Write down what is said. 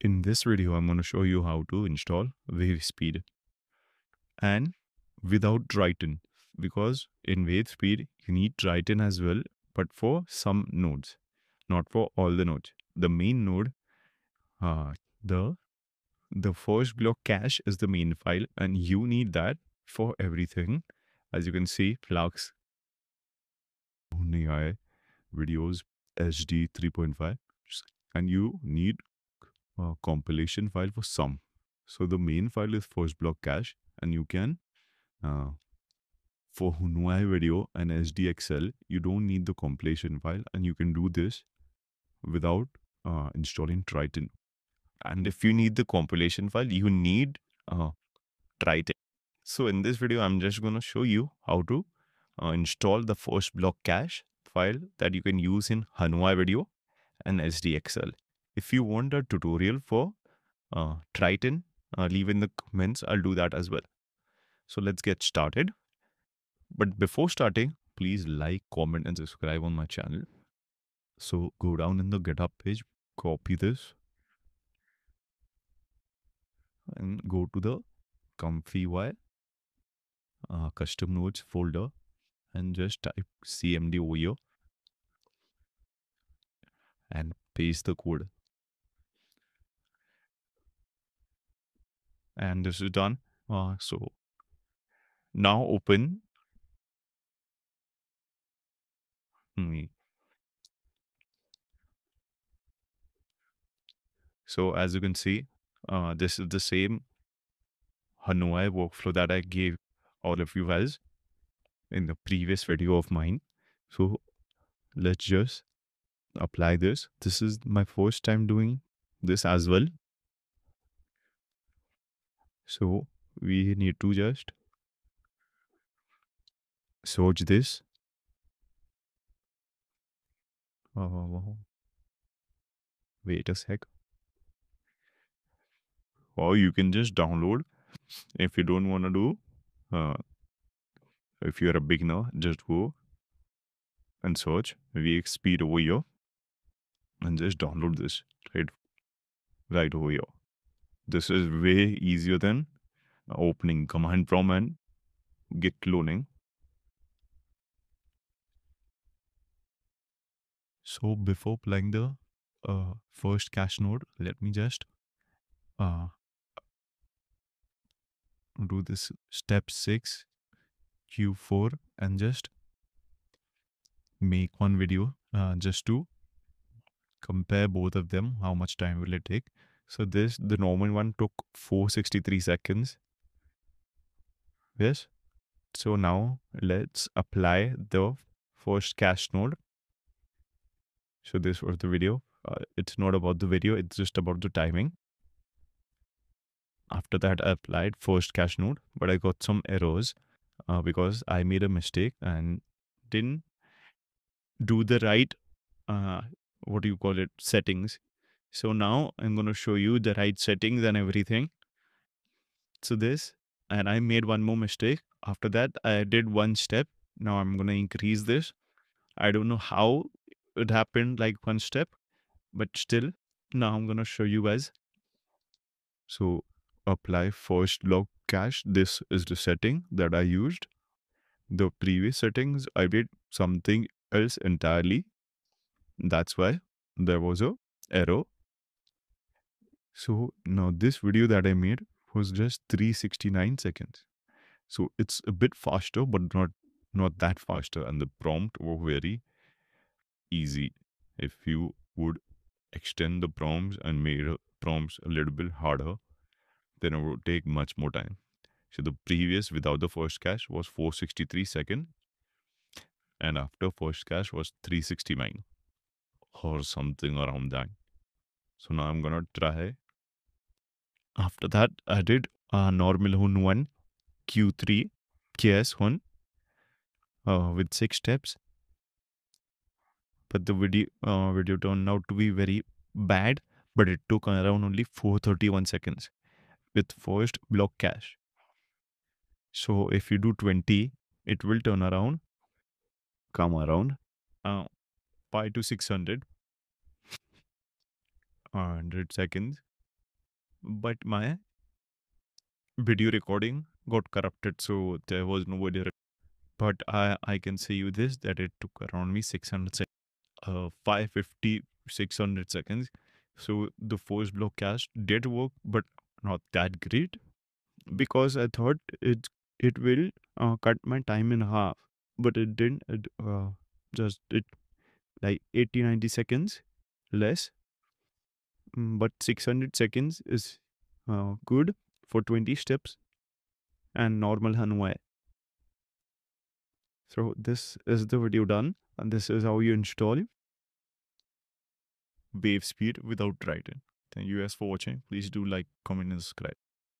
In this video, I'm going to show you how to install WaveSpeed and without Triton because in WaveSpeed, you need Triton as well, but for some nodes, not for all the nodes. The main node, uh, the the first block cache is the main file and you need that for everything. As you can see, Flux videos HD 3.5 and you need a compilation file for sum. So the main file is first block cache and you can uh, for Hunyuan video and SDXL, you don't need the compilation file and you can do this without uh, installing Triton. And if you need the compilation file, you need uh, Triton. So in this video, I'm just going to show you how to uh, install the first block cache file that you can use in Hunyuan video and SDXL. If you want a tutorial for uh, Triton, uh, leave in the comments. I'll do that as well. So let's get started. But before starting, please like, comment, and subscribe on my channel. So go down in the GitHub page, copy this, and go to the ComfyUI uh, custom nodes folder and just type cmd over here and paste the code. And this is done. Uh, so now open. Hmm. So as you can see, uh, this is the same Hunyuan workflow that I gave all of you guys in the previous video of mine. So let's just apply this. This is my first time doing this as well. So we need to just search this. Oh, wait a sec. Or you can just download if you don't want to do uh, if you're a beginner just go and search WaveSpeed over here and just download this right right over here this is way easier than opening command prompt and git cloning. So before playing the uh, first cache node let me just uh, do this step 6 q4 and just make one video uh, just to compare both of them how much time will it take so this the normal one took 463 seconds. Yes. So now let's apply the first cache node. So this was the video. Uh, it's not about the video it's just about the timing. After that i applied first cache node but i got some errors uh, because i made a mistake and didn't do the right uh, what do you call it settings so now i'm going to show you the right settings and everything. So this and i made one more mistake. After that i did one step. Now i'm going to increase this. I don't know how it happened like one step but still now i'm going to show you guys. So apply first block cache. This is the setting that i used. The previous settings i did something else entirely. That's why there was a error so now this video that i made was just 369 seconds so it's a bit faster but not not that faster and the prompt were very easy if you would extend the prompts and made prompts a little bit harder then it would take much more time so the previous without the first cache was 463 second and after first cache was 369 or something around that. So now I'm gonna try. After that, I did a normal Hun 1 Q3 KS Hun uh, with six steps. But the video uh, video turned out to be very bad, but it took around only 431 seconds with first block cache. So if you do 20, it will turn around, come around uh, 5 to 600 100 seconds but my video recording got corrupted, so there was no video. But I I can say you this that it took around me 600 seconds, uh, 550 600 seconds. So the first block cache did work, but not that great because I thought it it will uh, cut my time in half, but it didn't. It, uh, just it like 80 90 seconds less but 600 seconds is uh, good for 20 steps and normal Hunyuan. So this is the video done and this is how you install wave speed without Triton. Thank you guys for watching. Please do like, comment and subscribe.